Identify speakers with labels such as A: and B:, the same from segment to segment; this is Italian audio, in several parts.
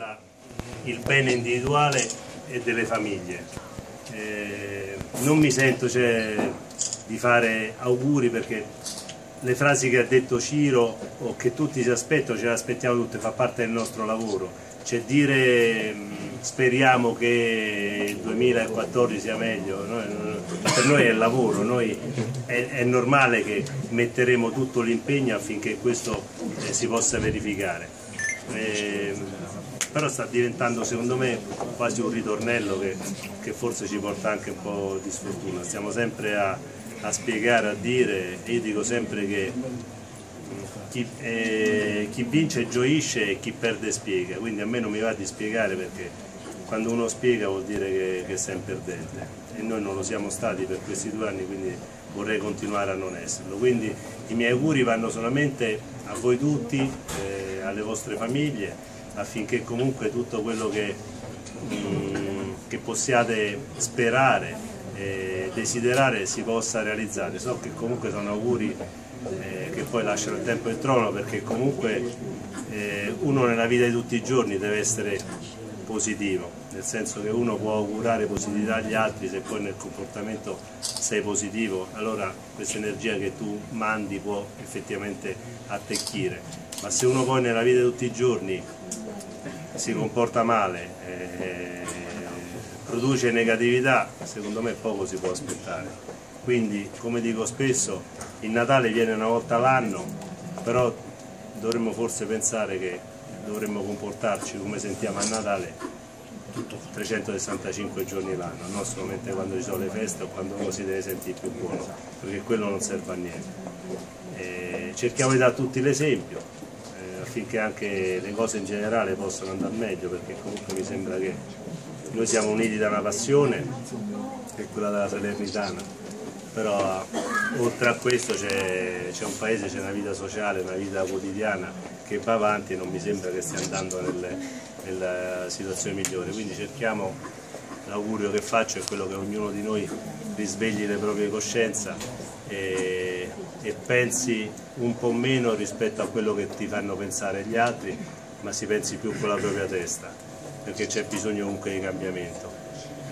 A: riguarda il bene individuale e delle famiglie. Eh, non mi sento cioè, di fare auguri perché le frasi che ha detto Ciro o che tutti si aspettano, ce le aspettiamo tutte, fa parte del nostro lavoro. Cioè dire speriamo che il 2014 sia meglio, noi, per noi è il lavoro, noi è, è, normale che metteremo tutto l'impegno affinché questo eh, si possa verificare. Eh, però sta diventando secondo me quasi un ritornello che, che, forse ci porta anche un po' di sfortuna, stiamo sempre a, a spiegare, a dire, e io dico sempre che chi, eh, chi, vince gioisce e chi perde spiega, quindi a me non mi va di spiegare perché quando uno spiega vuol dire che, che sei perdente. E noi non lo siamo stati per questi due anni quindi vorrei continuare a non esserlo. Quindi i miei auguri vanno solamente a voi tutti, eh, alle vostre famiglie, affinché comunque tutto quello che, mm, che possiate sperare e desiderare si possa realizzare. So che comunque sono auguri eh, che poi lasciano il tempo e il trono perché comunque eh, uno nella vita di tutti i giorni deve essere positivo, nel senso che uno può augurare positività agli altri, se poi nel comportamento sei positivo, allora questa energia che tu mandi può effettivamente attecchire, ma se uno poi nella vita di tutti i giorni si comporta male, eh, produce negatività, secondo me poco si può aspettare. Quindi, come dico spesso, il Natale viene una volta all'anno, però dovremmo forse pensare che dovremmo comportarci come sentiamo a Natale tutto 365 giorni l'anno, non solamente quando ci sono le feste o quando uno si deve sentire più buono, perché quello non serve a niente. E cerchiamo di dare tutti l'esempio affinché anche le cose in generale possano andare meglio, perché comunque mi sembra che noi siamo uniti da una passione, che è quella della Salernitana, però oltre a questo c'è un paese, c'è una vita sociale, una vita quotidiana che va avanti e non mi sembra che stia andando nelle, nella situazione migliore, quindi cerchiamo, l'augurio che faccio è quello che ognuno di noi risvegli le proprie coscienze e, e pensi un po' meno rispetto a quello che ti fanno pensare gli altri, ma si pensi più con la propria testa, perché c'è bisogno comunque di cambiamento.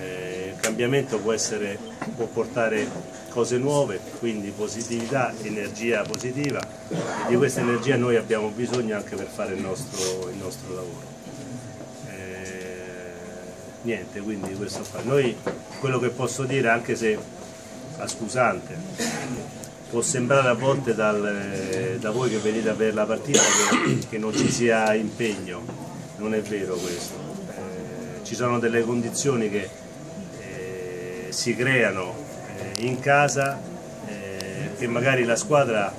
A: Eh, il cambiamento può, essere, può portare cose nuove, quindi positività, energia positiva e di questa energia noi abbiamo bisogno anche per fare il nostro, il nostro lavoro. Eh, niente, quindi questo qua. Noi quello che posso dire, anche se a scusante, può sembrare a volte dal, da voi che venite a vedere la partita che, che non ci sia impegno, non è vero questo. Eh, ci sono delle condizioni che eh, si creano in casa eh, che magari la squadra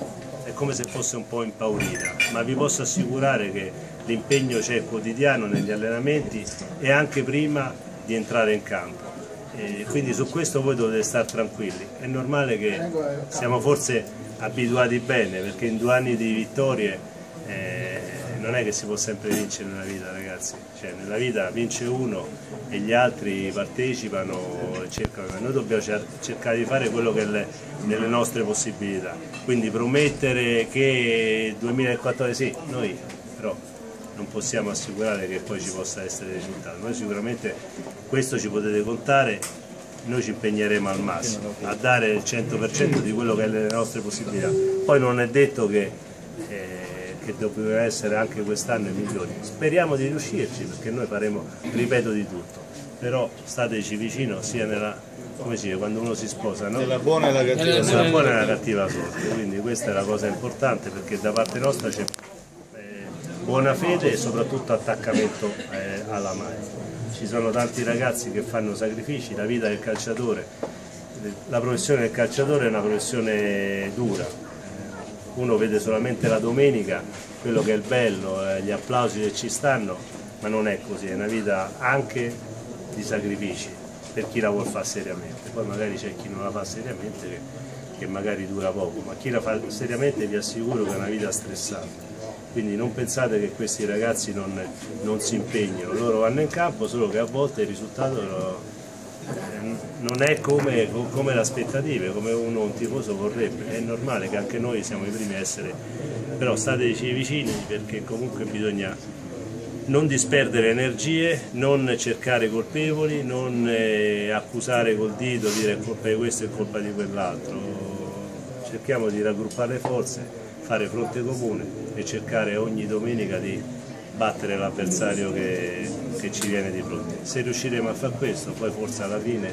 A: è come se fosse un po' impaurita, ma vi posso assicurare che l'impegno c'è quotidiano negli allenamenti e anche prima di entrare in campo. E quindi su questo voi dovete stare tranquilli. È normale che siamo forse abituati bene perché in due anni di vittorie eh, non è che si può sempre vincere nella vita ragazzi, cioè, nella vita vince uno e gli altri partecipano e cercano, noi dobbiamo cercare di fare quello che è nelle nostre possibilità, quindi promettere che 2014 sì, noi però non possiamo assicurare che poi ci possa essere risultato, noi sicuramente questo ci potete contare noi ci impegneremo al massimo a dare il 100% di quello che è le nostre possibilità. Poi non è detto che eh, che doveva essere anche quest'anno i migliori. Speriamo di riuscirci perché noi faremo, ripeto, di tutto, però stateci vicino sia nella, come si dice, quando uno si sposa, no?
B: Nella buona e la cattiva sorte.
A: Nella buona e la cattiva sorte, quindi questa è la cosa importante perché da parte nostra c'è buona fede e soprattutto attaccamento eh, alla maglia. Ci sono tanti ragazzi che fanno sacrifici, la vita del calciatore, la professione del calciatore è una professione dura, uno vede solamente la domenica quello che è il bello, eh, gli applausi che ci stanno, ma non è così, è una vita anche di sacrifici per chi la vuole fare seriamente, poi magari c'è chi non la fa seriamente che, che magari dura poco, ma chi la fa seriamente vi assicuro che è una vita stressante. Quindi non pensate che questi ragazzi non, non si impegnino, loro vanno in campo, solo che a volte il risultato non è come, come le aspettative, come uno, un tifoso vorrebbe, è normale che anche noi siamo i primi a essere, però stateci vicini perché comunque bisogna non disperdere energie, non cercare colpevoli, non eh, accusare col dito, dire è colpa di questo e colpa di quell'altro. Cerchiamo di raggruppare le forze, fare fronte comune e cercare ogni domenica di battere l'avversario che, che, ci viene di fronte. Se riusciremo a fare questo, poi forse alla fine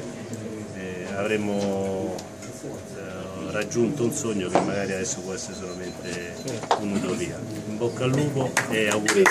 A: eh, avremo eh, raggiunto un sogno che magari adesso può essere solamente un'utopia. In bocca al lupo e auguri.